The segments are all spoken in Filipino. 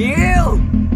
you!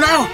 来啊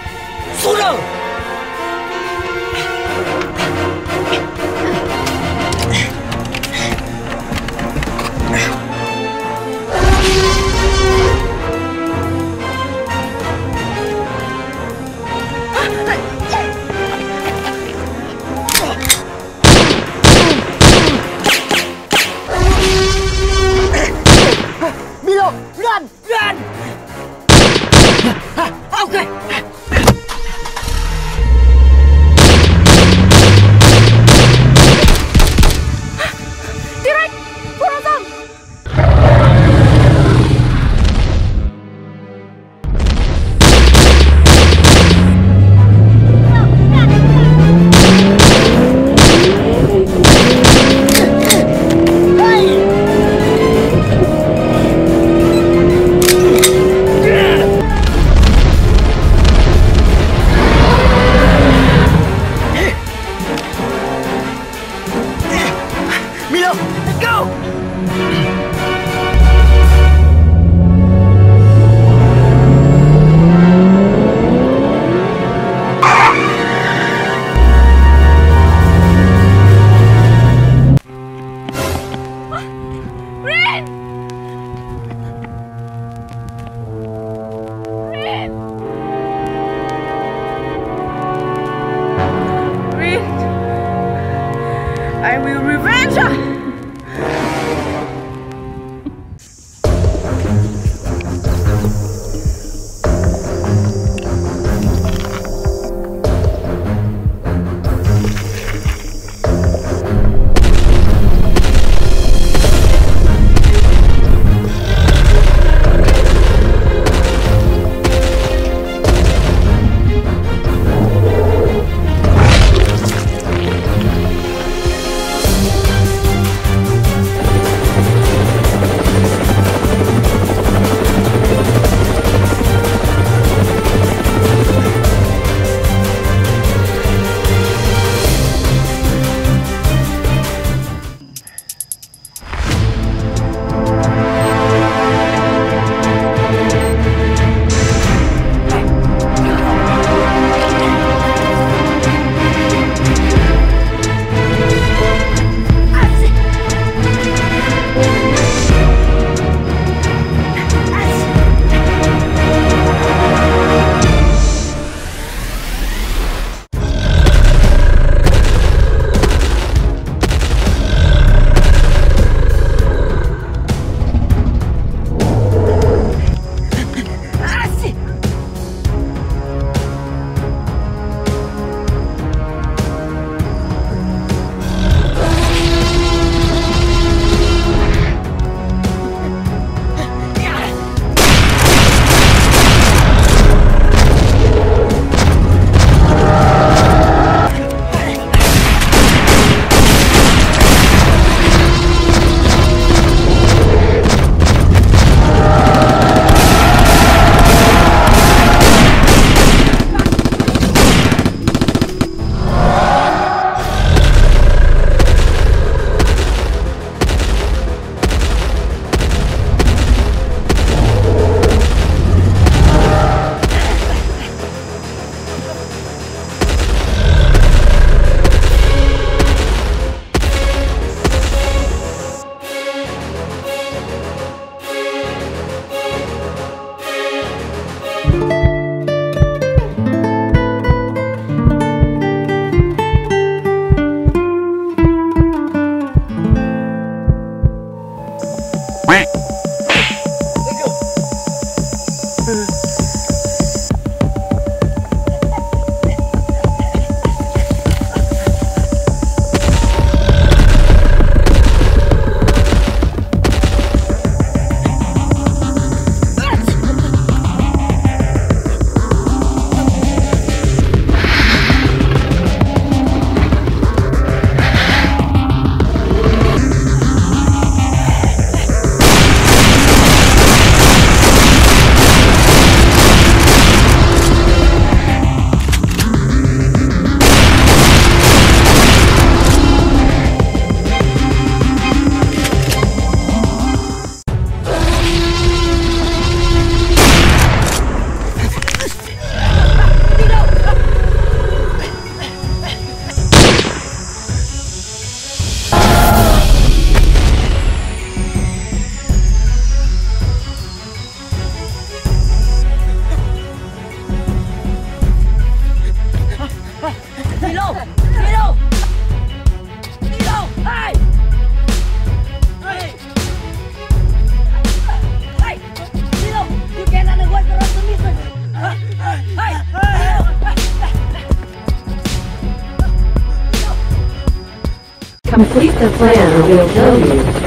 Complete the plan or we'll kill you.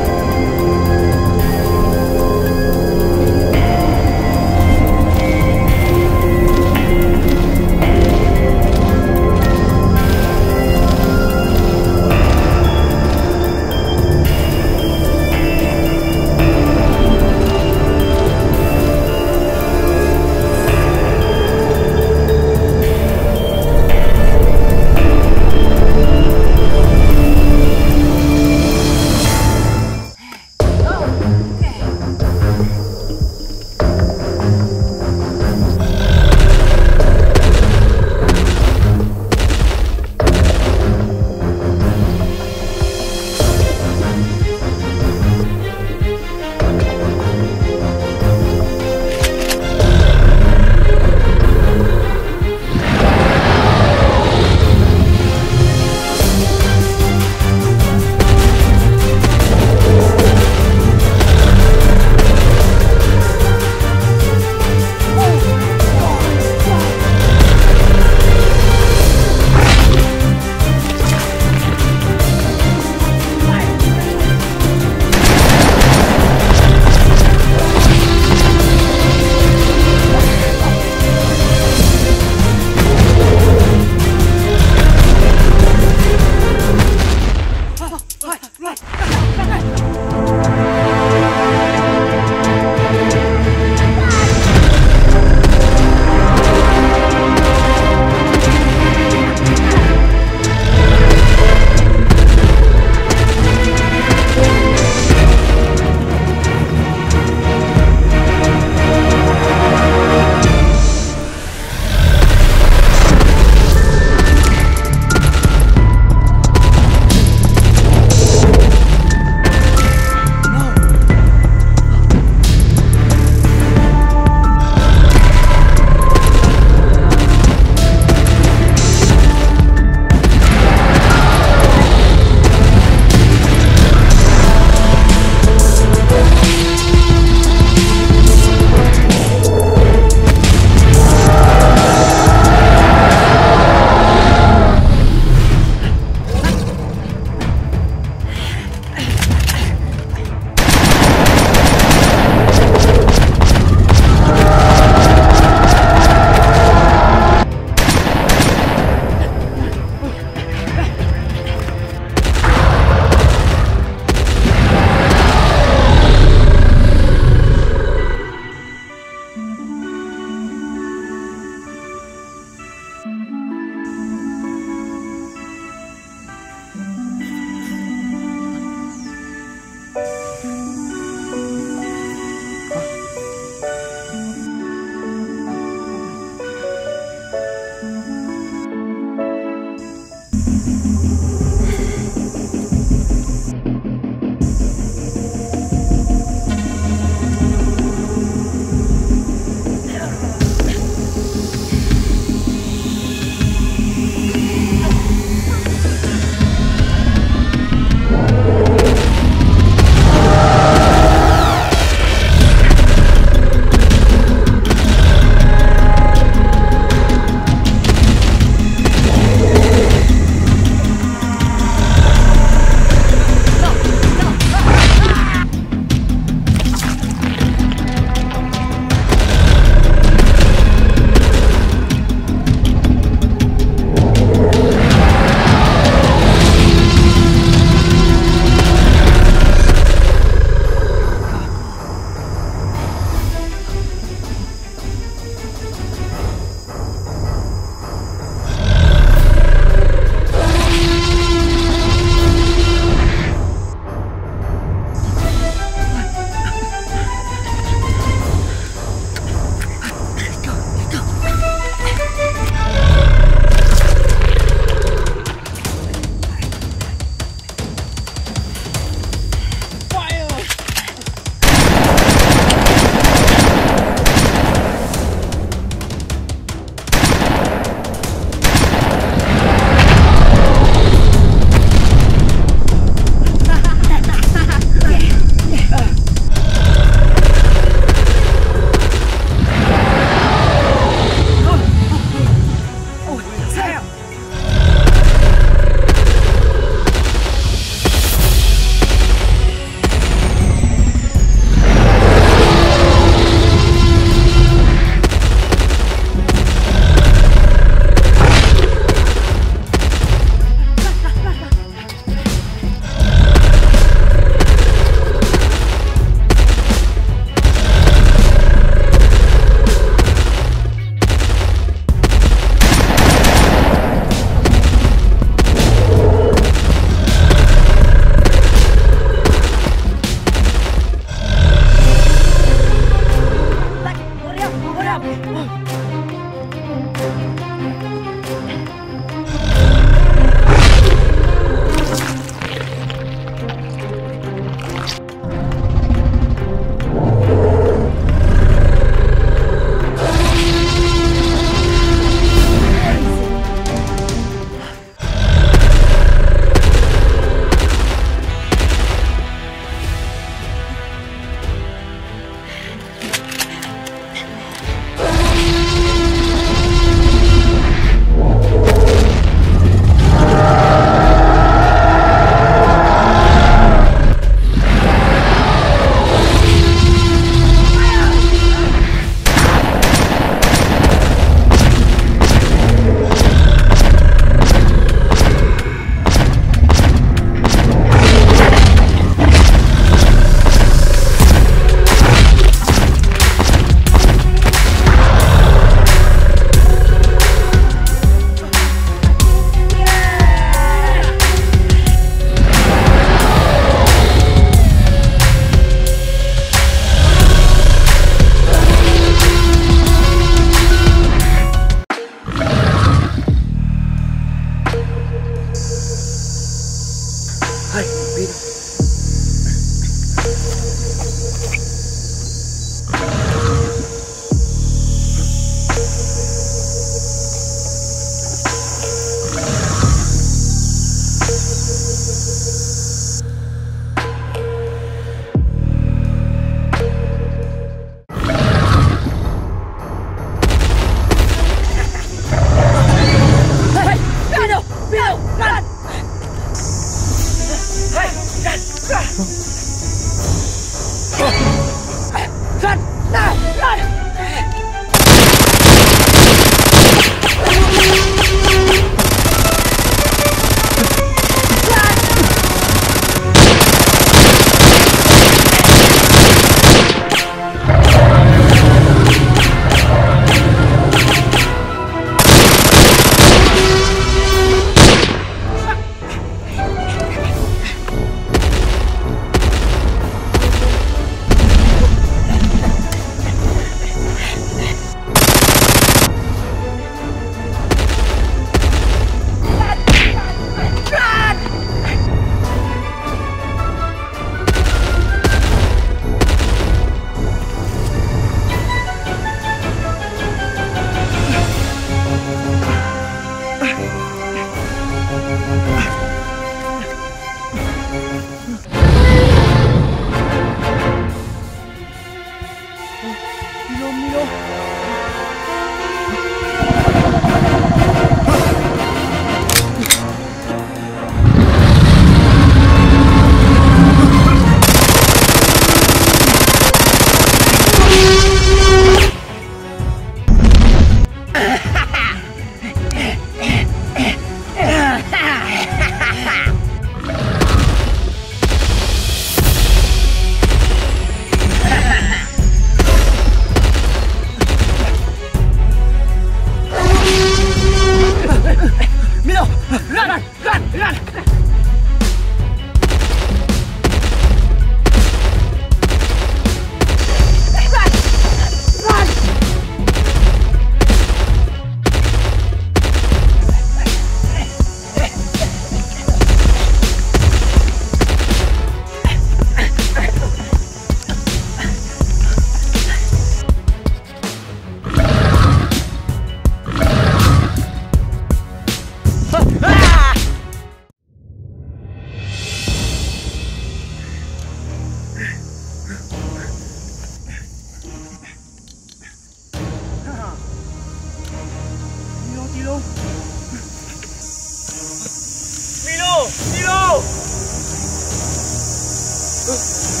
Run!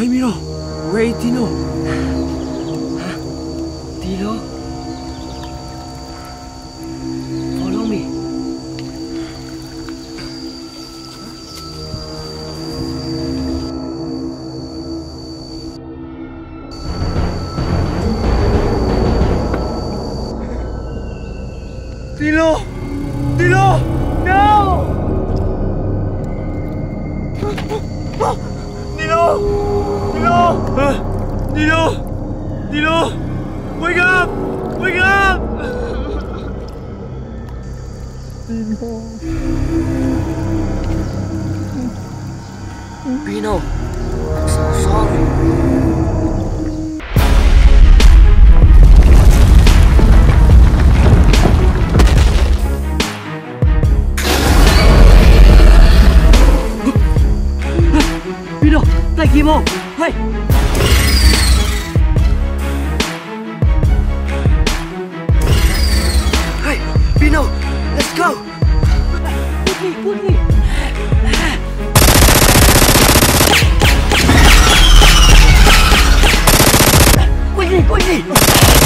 ¡Ay, miro! ¡Rey, Tino! Ah, ah, ¿Tino? Thank you.